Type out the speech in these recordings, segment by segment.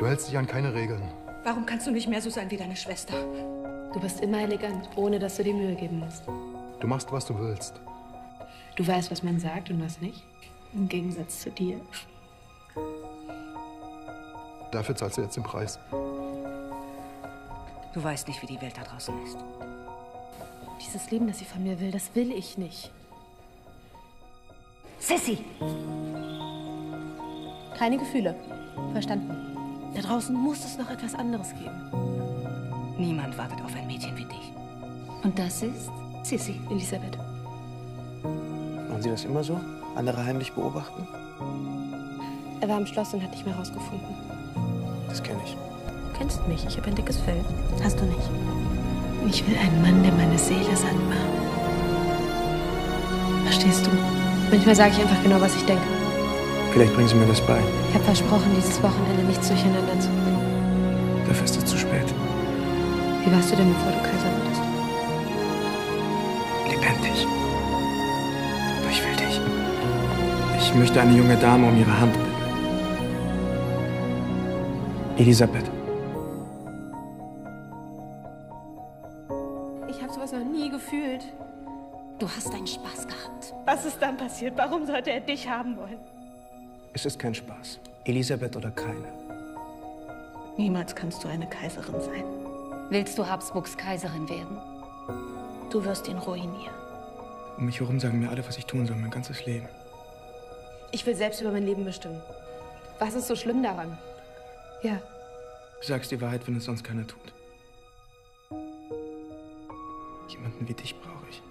Du hältst dich an keine Regeln. Warum kannst du nicht mehr so sein wie deine Schwester? Du bist immer elegant, ohne dass du dir Mühe geben musst. Du machst, was du willst. Du weißt, was man sagt und was nicht. Im Gegensatz zu dir. Dafür zahlst du jetzt den Preis. Du weißt nicht, wie die Welt da draußen ist. Dieses Leben, das sie von mir will, das will ich nicht. Sissy! Keine Gefühle. Verstanden. Da draußen muss es noch etwas anderes geben. Niemand wartet auf ein Mädchen wie dich. Und das ist Sissy, Elisabeth. Machen Sie das immer so? Andere heimlich beobachten? Er war im Schloss und hat dich mehr rausgefunden. Das kenne ich. Du kennst mich, ich habe ein dickes Fell. Hast du nicht. Ich will einen Mann, der meine Seele satt macht. Verstehst du? Manchmal sage ich einfach genau, was ich denke. Vielleicht bringen Sie mir das bei. Ich habe versprochen, dieses Wochenende nichts durcheinander zu bringen. Dafür ist es zu spät. Wie warst du denn, bevor du Kaiser wurdest? Lebendig. Aber ich will dich. Ich möchte eine junge Dame um ihre Hand bitten. Elisabeth. Ich habe sowas noch nie gefühlt. Du hast deinen Spaß gehabt. Was ist dann passiert? Warum sollte er dich haben wollen? Es ist kein Spaß. Elisabeth oder keine. Niemals kannst du eine Kaiserin sein. Willst du Habsburgs Kaiserin werden? Du wirst ihn ruinieren. Um mich herum sagen mir alle, was ich tun soll, mein ganzes Leben. Ich will selbst über mein Leben bestimmen. Was ist so schlimm daran? Ja. Du sagst die Wahrheit, wenn es sonst keiner tut. Jemanden wie dich brauche ich.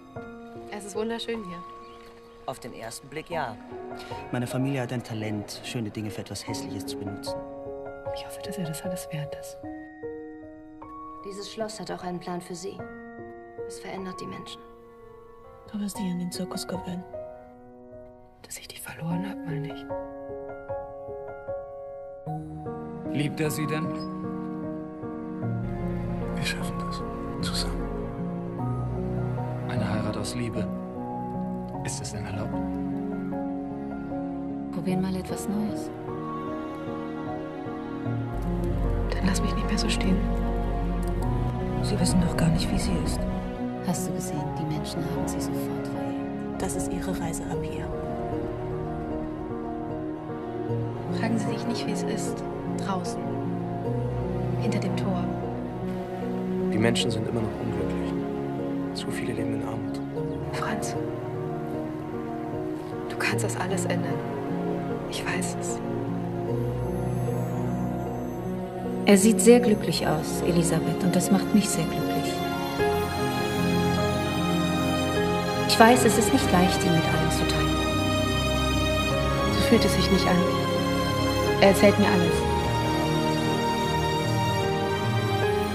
Es ist wunderschön hier. Auf den ersten Blick ja. Meine Familie hat ein Talent, schöne Dinge für etwas Hässliches zu benutzen. Ich hoffe, dass er das alles wert ist. Dieses Schloss hat auch einen Plan für sie. Es verändert die Menschen. Du wirst dich an den Zirkus gewöhnen. Dass ich dich verloren habe, meine ich. Liebt er sie denn? Wir schaffen das. Zusammen. Eine Heirat aus Liebe. Ist es denn erlaubt? Probieren mal etwas Neues. Dann lass mich nicht mehr so stehen. Sie wissen doch gar nicht, wie sie ist. Hast du gesehen, die Menschen haben sie sofort verehrt. Das ist ihre Reise ab hier. Fragen Sie sich nicht, wie es ist. Draußen. Hinter dem Tor. Die Menschen sind immer noch unglücklich. Zu viele leben in Armut. Franz. Du kannst das alles ändern. Ich weiß es. Er sieht sehr glücklich aus, Elisabeth, und das macht mich sehr glücklich. Ich weiß, es ist nicht leicht, ihn mit allen zu teilen. So fühlt es sich nicht an. Er erzählt mir alles.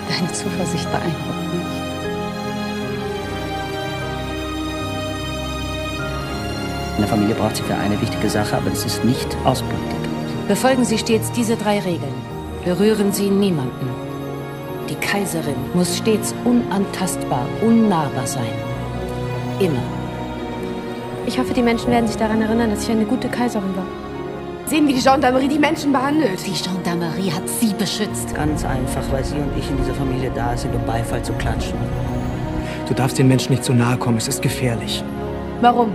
Deine Zuversicht beeindruckt mich. Eine Familie braucht sie für eine wichtige Sache, aber das ist nicht Ausbeutung. Befolgen Sie stets diese drei Regeln. Berühren Sie niemanden. Die Kaiserin muss stets unantastbar, unnahbar sein. Immer. Ich hoffe, die Menschen werden sich daran erinnern, dass ich eine gute Kaiserin war. Sehen, wie die Gendarmerie die Menschen behandelt. Die Gendarmerie hat Sie beschützt. Ganz einfach, weil Sie und ich in dieser Familie da sind, um Beifall zu klatschen. Du darfst den Menschen nicht zu nahe kommen, es ist gefährlich. Warum?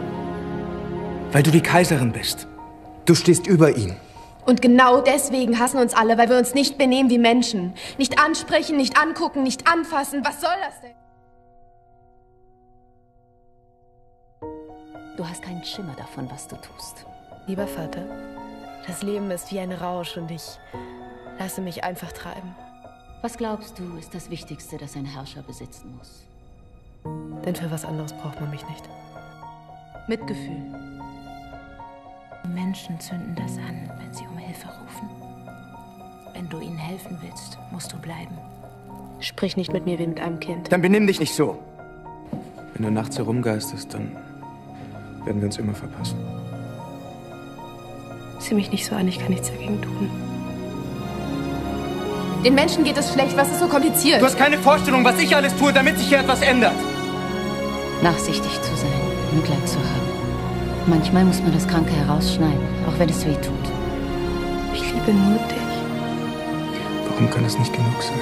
Weil du die Kaiserin bist. Du stehst über ihn. Und genau deswegen hassen uns alle, weil wir uns nicht benehmen wie Menschen. Nicht ansprechen, nicht angucken, nicht anfassen. Was soll das denn? Du hast keinen Schimmer davon, was du tust. Lieber Vater, das Leben ist wie ein Rausch und ich lasse mich einfach treiben. Was glaubst du, ist das Wichtigste, das ein Herrscher besitzen muss? Denn für was anderes braucht man mich nicht. Mitgefühl. Menschen zünden das an, wenn sie um Hilfe rufen. Wenn du ihnen helfen willst, musst du bleiben. Sprich nicht mit mir wie mit einem Kind. Dann benimm dich nicht so. Wenn du nachts herumgeistest, dann werden wir uns immer verpassen. Sieh mich nicht so an, ich kann nichts dagegen tun. Den Menschen geht es schlecht, was ist so kompliziert? Du hast keine Vorstellung, was ich alles tue, damit sich hier etwas ändert. Nachsichtig zu sein, Mitleid zu haben. Manchmal muss man das Kranke herausschneiden, auch wenn es weh tut. Ich liebe nur dich. Warum kann es nicht genug sein?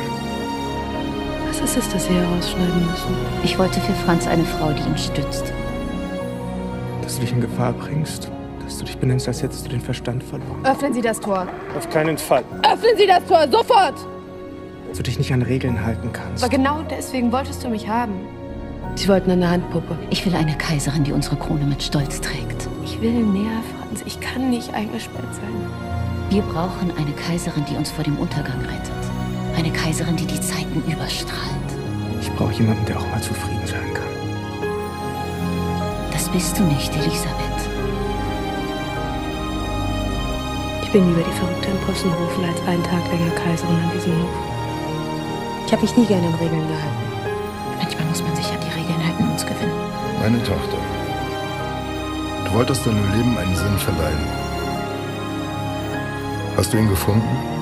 Was ist es, das Sie herausschneiden müssen? Ich wollte für Franz eine Frau, die ihn stützt. Dass du dich in Gefahr bringst, dass du dich benimmst, als hättest du den Verstand verloren. Öffnen Sie das Tor. Auf keinen Fall. Öffnen Sie das Tor, sofort! Dass du dich nicht an Regeln halten kannst. Aber genau deswegen wolltest du mich haben. Sie wollten eine Handpuppe. Ich will eine Kaiserin, die unsere Krone mit Stolz trägt. Ich will näher, Franz. Ich kann nicht eingesperrt sein. Wir brauchen eine Kaiserin, die uns vor dem Untergang rettet. Eine Kaiserin, die die Zeiten überstrahlt. Ich brauche jemanden, der auch mal zufrieden sein kann. Das bist du nicht, Elisabeth. Ich bin lieber die Verrückte in Possenhofen als einen Tag länger Kaiserin an diesem Hof. Ich habe mich nie gerne an Regeln gehalten. Meine Tochter. Du wolltest deinem Leben einen Sinn verleihen. Hast du ihn gefunden?